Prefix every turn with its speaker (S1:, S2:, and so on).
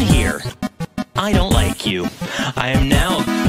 S1: in here. I don't like you. I am now